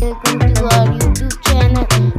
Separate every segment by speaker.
Speaker 1: welcome to our YouTube channel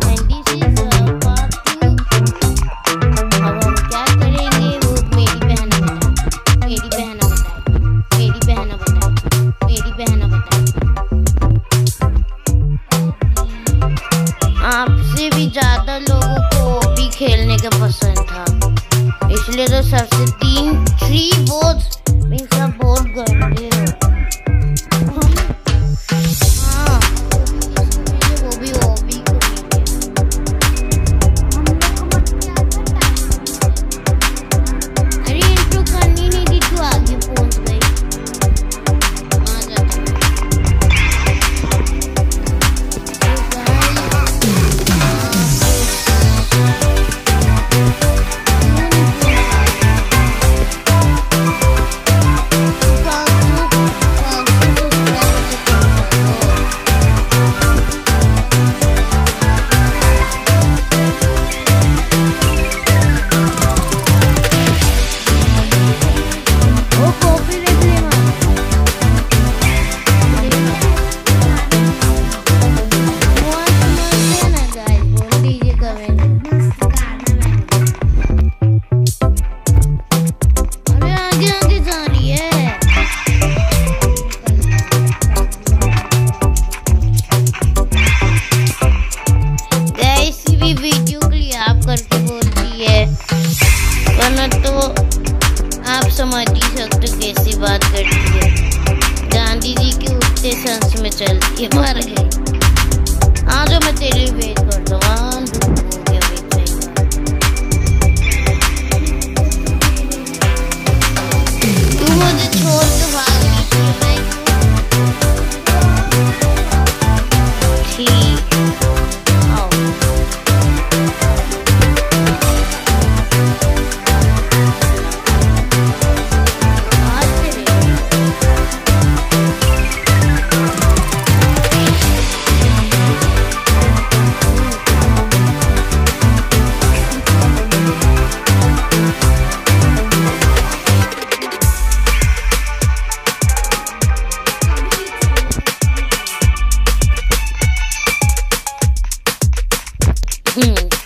Speaker 1: Hmm.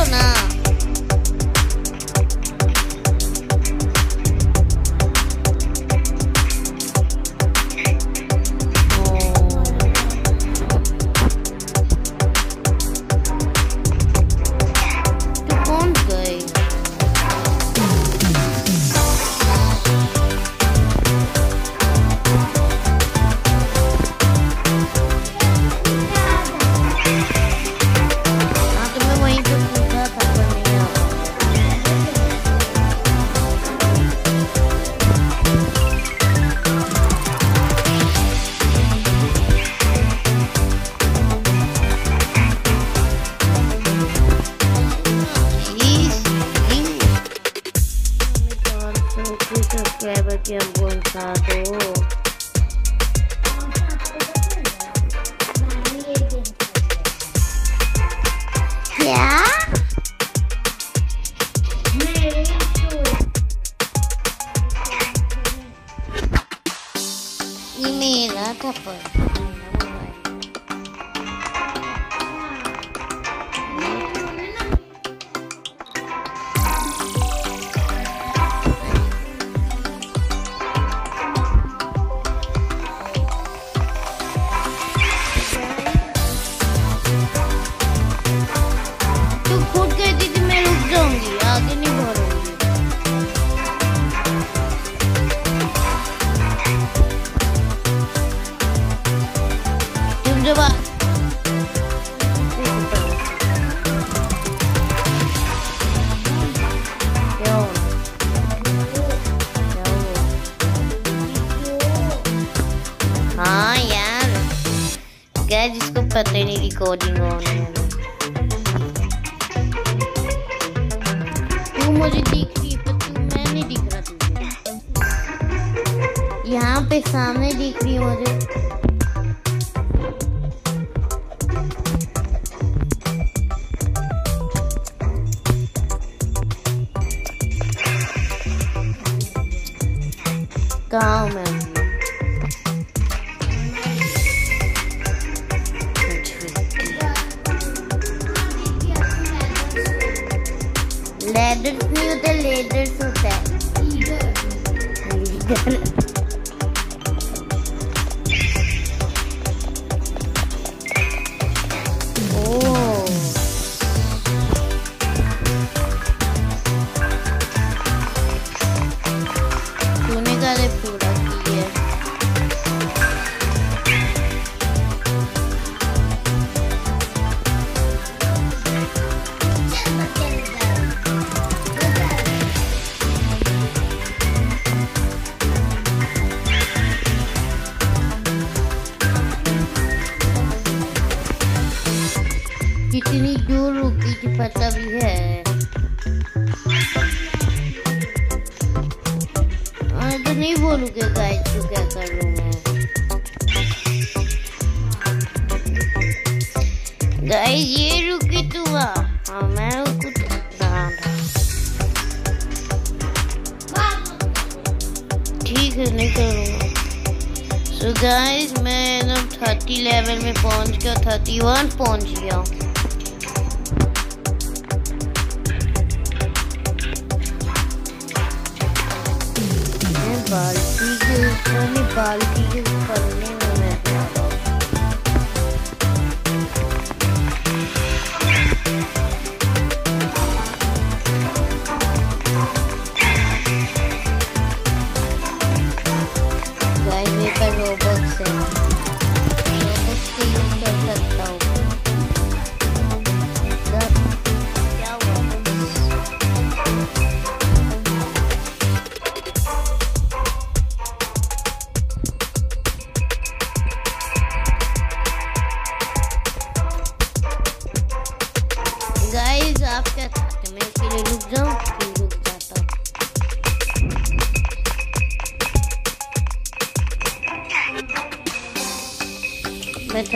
Speaker 1: देख लो है, जिसको पता ही नहीं रिकॉर्डिंग ऑन है। तू मुझे दिख रही पर तू मैं नहीं दिख रहा तुझे। यहाँ पे सामने दिख रही मुझे। कहाँ मैं लैडर्स नहीं होता कितनी दूर रुकी थी पता भी है। मैं तो नहीं बोलूँगा गाइस तो क्या कर रहा मैं। गाइस ये रुकी तू तो हाँ मैं रुकू ठीक है, नहीं करूँगा। सो गाइस मैं थर्टी लेवल में पहुँच गया थर्टी वन पहुँच गया। बाल्टी के ऊपर बाल्टी के ऊपर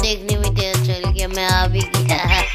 Speaker 2: देखने में तेरा चल गया मैं आ भी गया।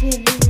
Speaker 2: to